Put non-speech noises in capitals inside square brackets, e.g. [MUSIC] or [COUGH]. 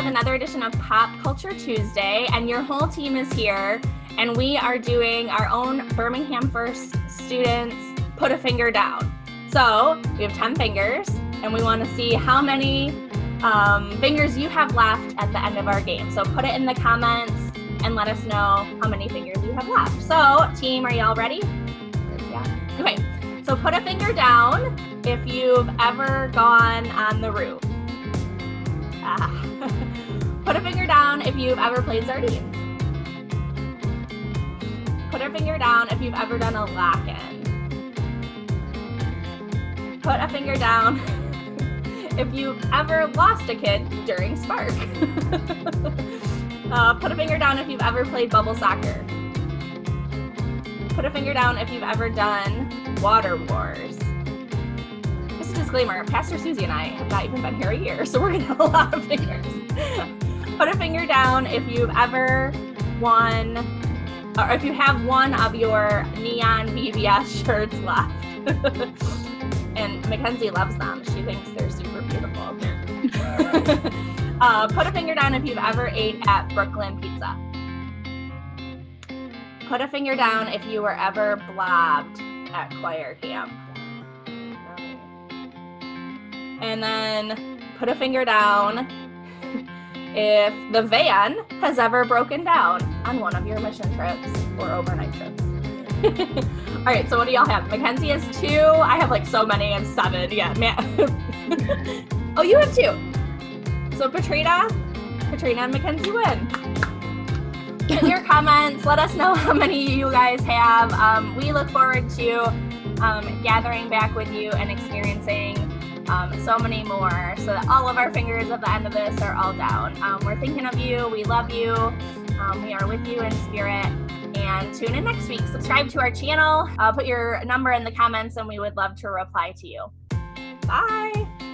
another edition of Pop Culture Tuesday, and your whole team is here, and we are doing our own Birmingham First students put a finger down. So we have 10 fingers, and we want to see how many um, fingers you have left at the end of our game. So put it in the comments and let us know how many fingers you have left. So, team, are y'all ready? Yeah. Okay. So put a finger down if you've ever gone on the roof. [LAUGHS] Put a finger down if you've ever played sardines. Put a finger down if you've ever done a lock-in. Put a finger down [LAUGHS] if you've ever lost a kid during Spark. [LAUGHS] uh, put a finger down if you've ever played bubble soccer. Put a finger down if you've ever done Water Wars disclaimer Pastor Susie and I have not even been here a year, [LAUGHS] so we're going to have a lot of fingers. [LAUGHS] Put a finger down if you've ever won, or if you have one of your neon VBS [LAUGHS] shirts left. and Mackenzie loves them. She thinks they're super beautiful. uh, put a finger down if you've ever ate at Brooklyn Pizza. Put a finger down if you were ever blobbed at choir camp and then put a finger down if the van has ever broken down on one of your mission trips or overnight trips. [LAUGHS] All right, so what do y'all have? Mackenzie has two. I have like so many. I seven. Yeah, man. [LAUGHS] oh, you have two. So Katrina, Katrina and Mackenzie win. In your comments, let us know how many you guys have. Um, we look forward to um, gathering back with you and experiencing um, so many more so that all of our fingers at the end of this are all down. Um, we're thinking of you. We love you. Um, we are with you in spirit. And tune in next week. Subscribe to our channel. Uh, put your number in the comments and we would love to reply to you. Bye.